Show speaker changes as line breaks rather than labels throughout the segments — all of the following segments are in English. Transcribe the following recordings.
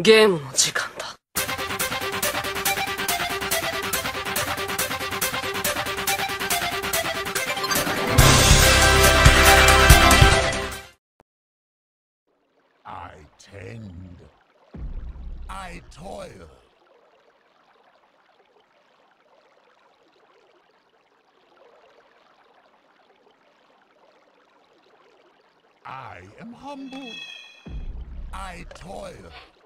ゲームの時間だ。
I tend. I toil. I am humble. I toil.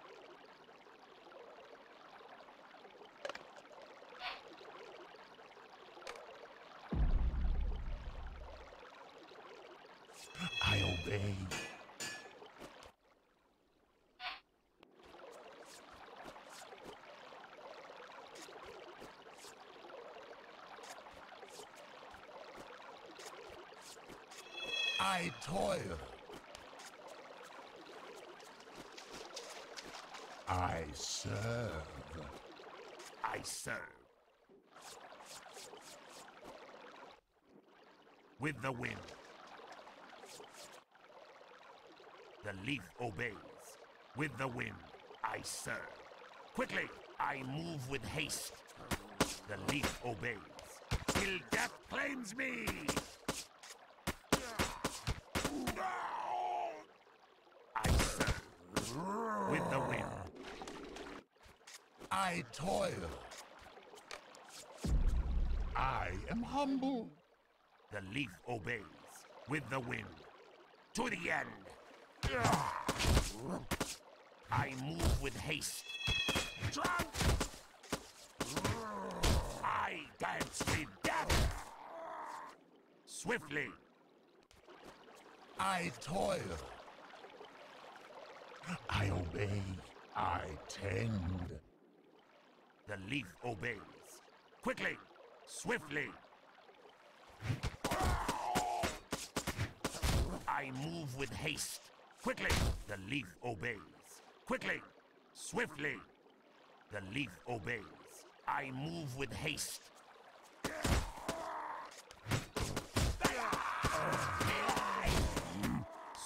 I toil. I serve. I serve. With the wind. The leaf obeys. With the wind, I serve. Quickly, I move with haste. The leaf obeys. Till death claims me! I serve with the wind. I toil. I am humble. The leaf obeys with the wind. To the end. I move with haste. Drunk! I dance with death. Swiftly. I toil. I obey. I tend. The leaf obeys. Quickly. Swiftly. I move with haste. Quickly. The leaf obeys. Quickly. Swiftly. The leaf obeys. I move with haste.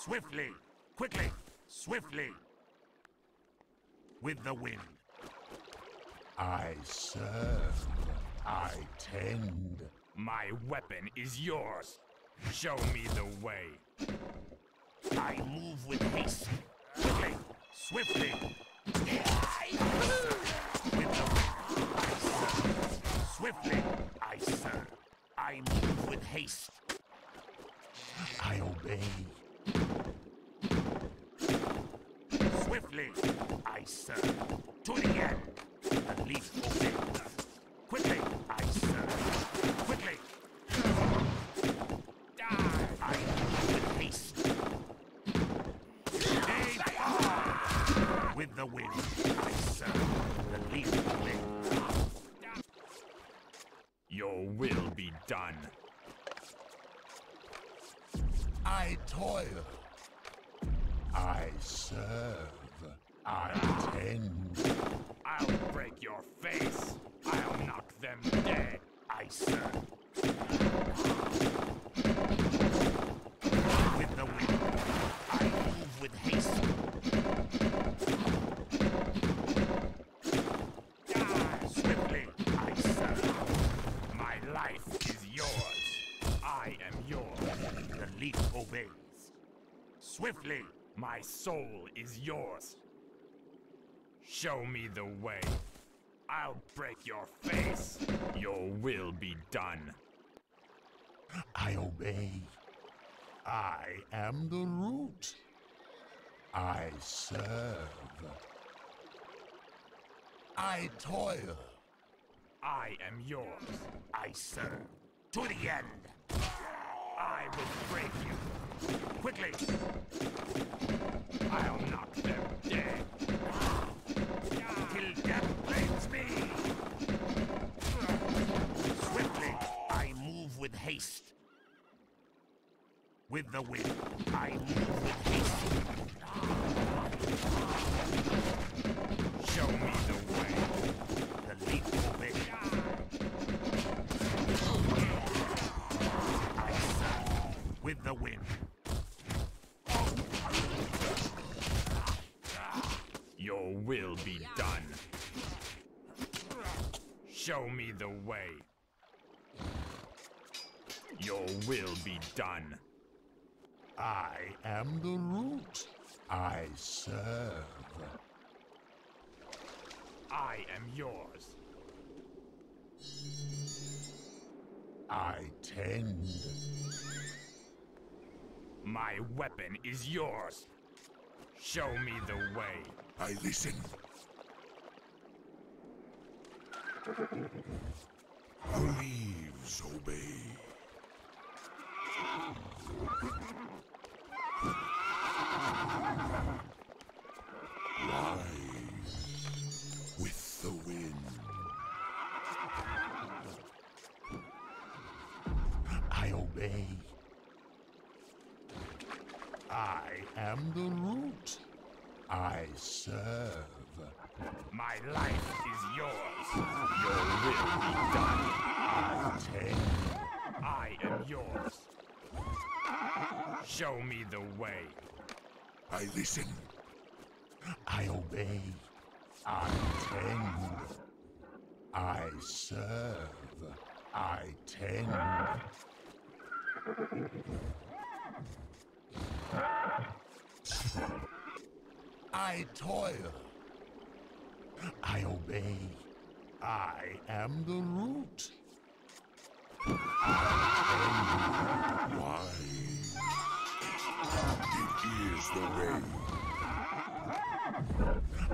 Swiftly. Quickly. Swiftly. With the wind. I serve. I tend.
My weapon is yours. Show me the way.
I move with haste. Quickly. Swiftly. With the. I serve. Swiftly. I serve. I move with haste. I obey. Swiftly, I serve. To the end. The leaf obeys. Quickly, I serve. Quickly. Swiftly,
My soul is yours. Show me the way. I'll break your face. Your will be done.
I obey. I am the root. I serve. I toil.
I am yours.
I serve. To the end.
I will break you.
Quickly.
I'll knock them dead.
Haste. With the wind, I move with haste.
Show me the way.
The leaf obeys. I serve. With the wind.
Your will be done. Show me the way. Your will be done.
I am the root. I serve.
I am yours.
I tend.
My weapon is yours. Show me the way.
I listen. Leaves obey. With the wind. I obey. I am the root. I serve.
My life is yours. Your will be done.
I tend.
I am yours. Show me the way.
I listen. I obey. I tend. I serve. I tend. I toil. I obey. I am the root. I? The.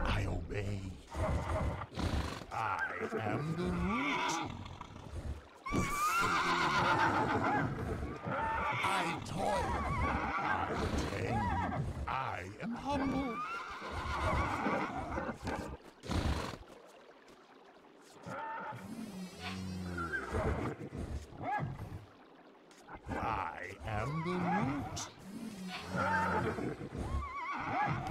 I obey. I am the root. I toil. I tend. I am humble. I am the root. Tend. Yes.
Your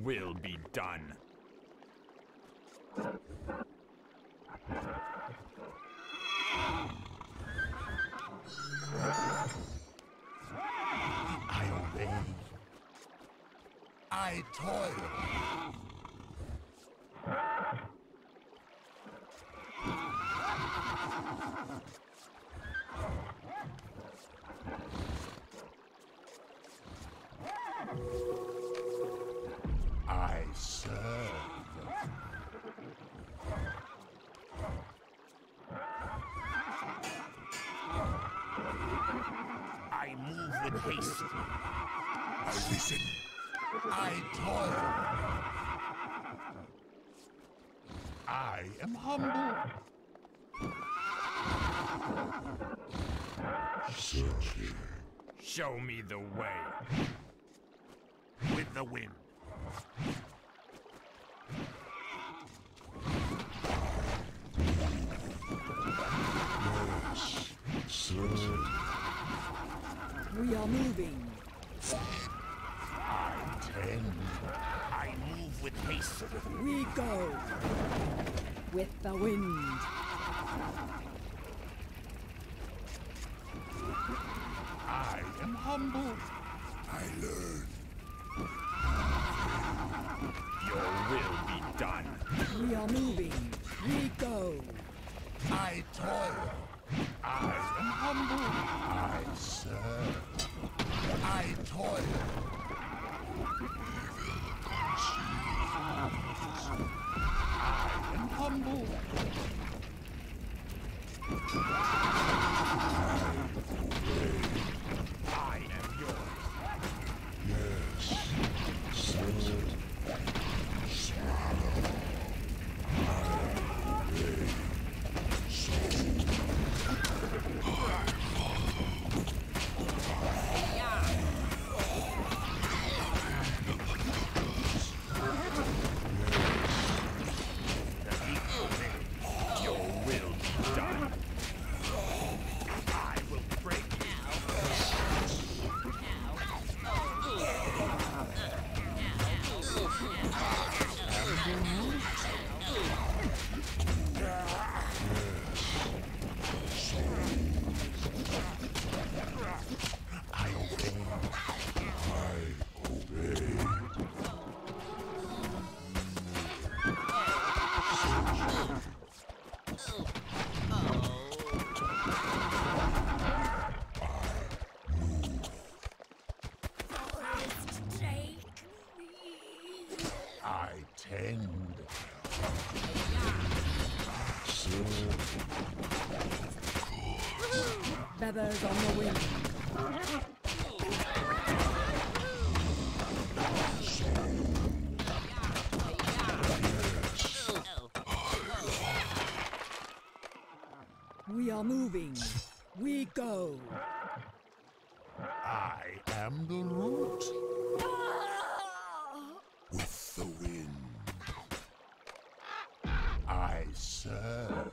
will be done.
I obey. I toil. I serve.
I move with haste.
I listen. I toil. I am humble. Searching.
Show me the way.
With the wind.
Searching.
We are moving.
I tend.
I move with haste.
We go. With the wind.
I am humble. I learn.
Your will be done.
We are moving. Are. We go.
I am the root. With the wind. I serve.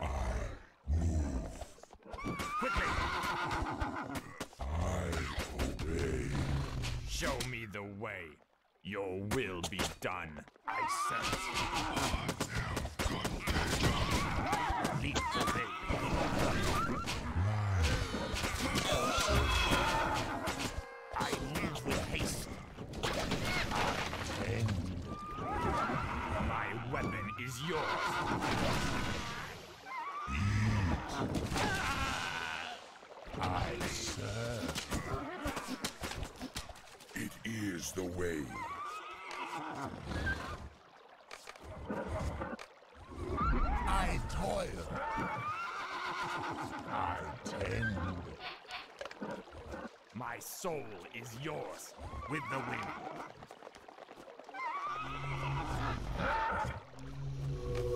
I move. Quickly! I obey.
Show me the way. Your will be done.
I serve.
Is
the way. I toil. I tend
My soul is yours.
with the wind.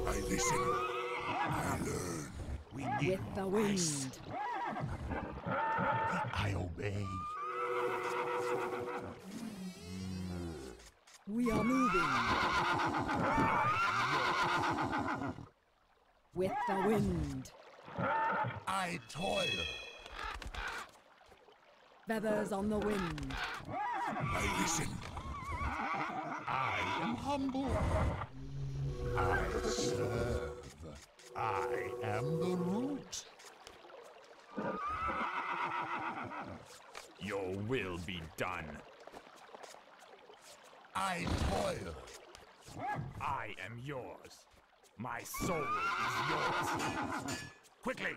I listen. I learn. We need
With the wind.
I obey.
We are moving. With the wind.
I toil.
Feathers on the wind.
I listen. I am humble. I serve. I am the root.
Your will be done.
I toil.
I am yours. My soul is yours.
Quickly.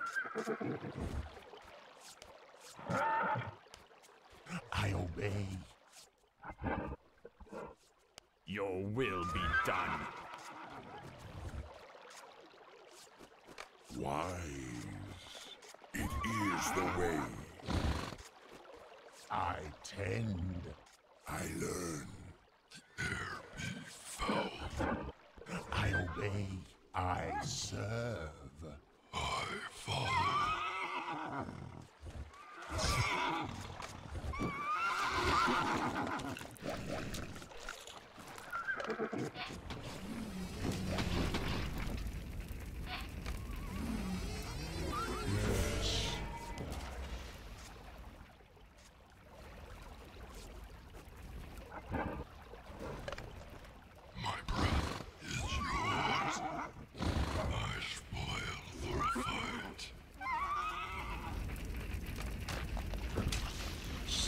I obey.
Your will be done.
Wise. It is the way. I tend. I learn. There be foul. I obey. I serve. I follow.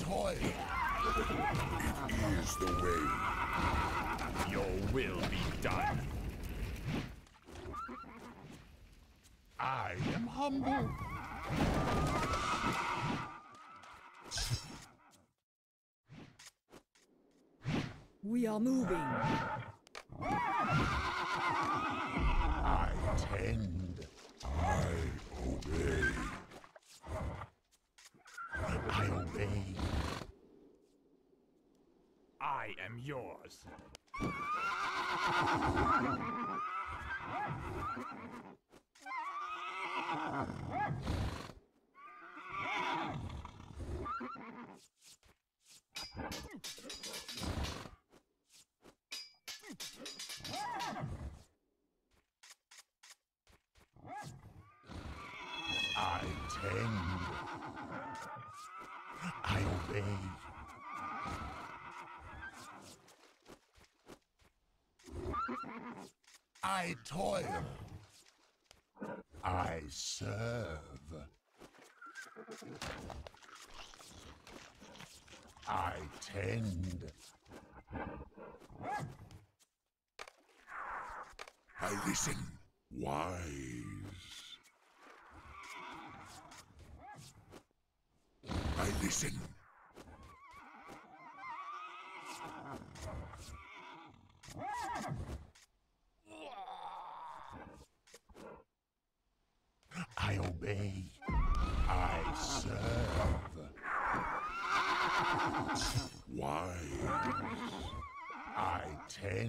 toil. Is the way.
Your will be done.
I am humble.
We are moving.
I tend. I'm yours. I tend.
I obey.
I toil. I serve. I tend. I listen. Wise. I listen. I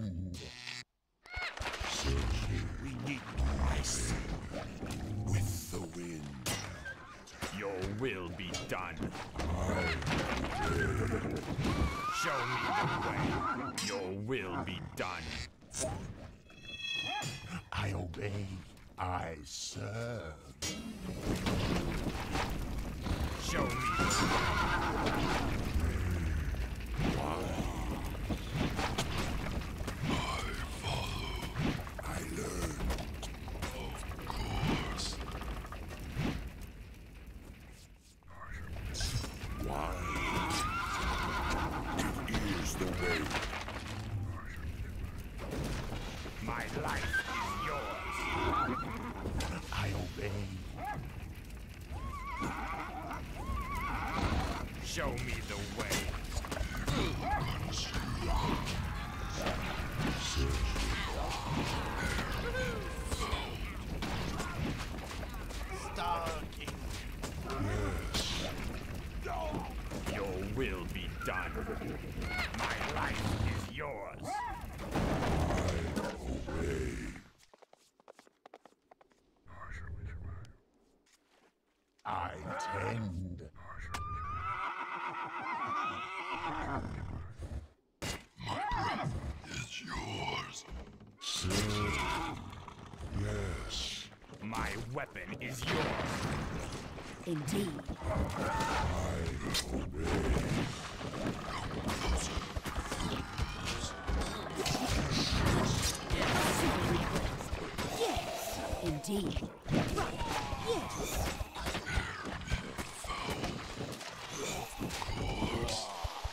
is
yours.
Obey. I tend. is yours. Sir. Yes.
My weapon is yours.
Indeed.
I obey.
Indeed. Right. Yes.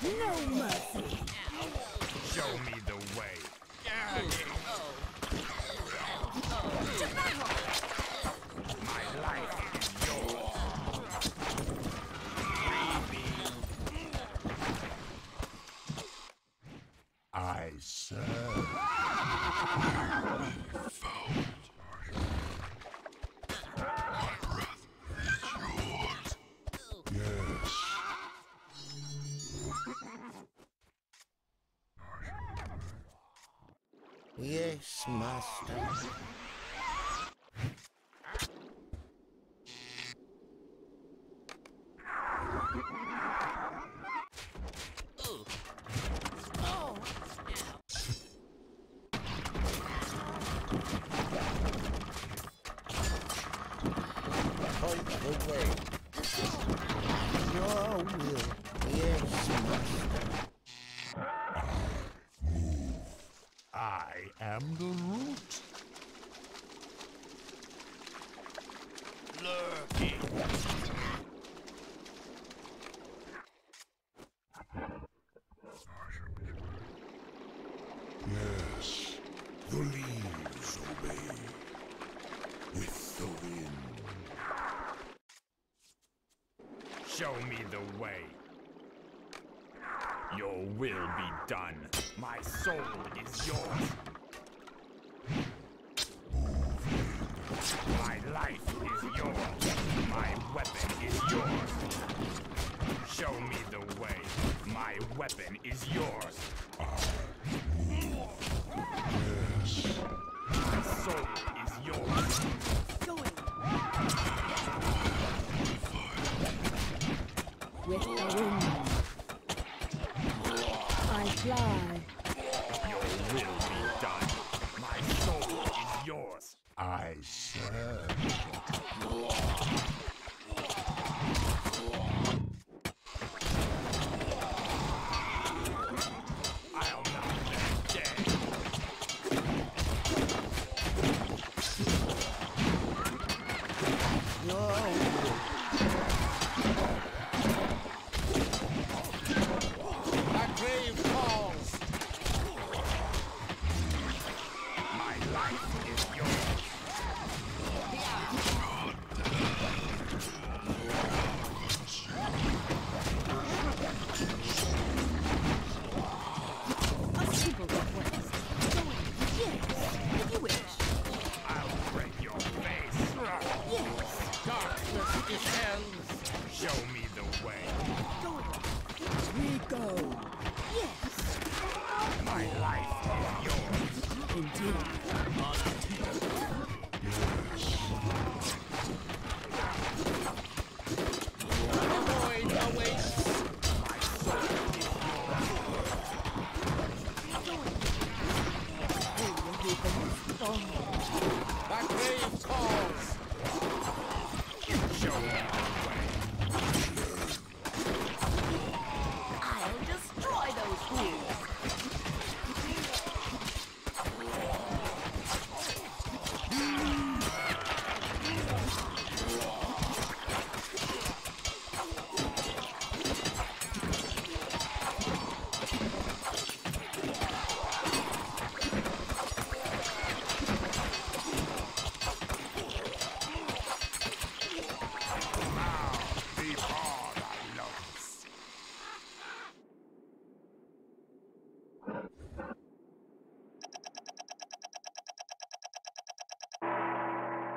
No mercy.
Yes,
master. Point the way. Your will. Yes, master.
I am the root.
Lurking.
Yes. The leaves obey. With the wind.
Show me the way. Your will be done. My soul is yours. My life is yours. My weapon is yours. Show me the way. My weapon is yours.
Yes.
My soul
With the wind. I fly. Shoot!